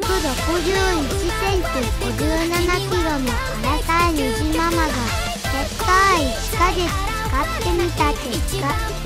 261センチ57キロの荒さいにじママがたった1ヶ月使ってみた結果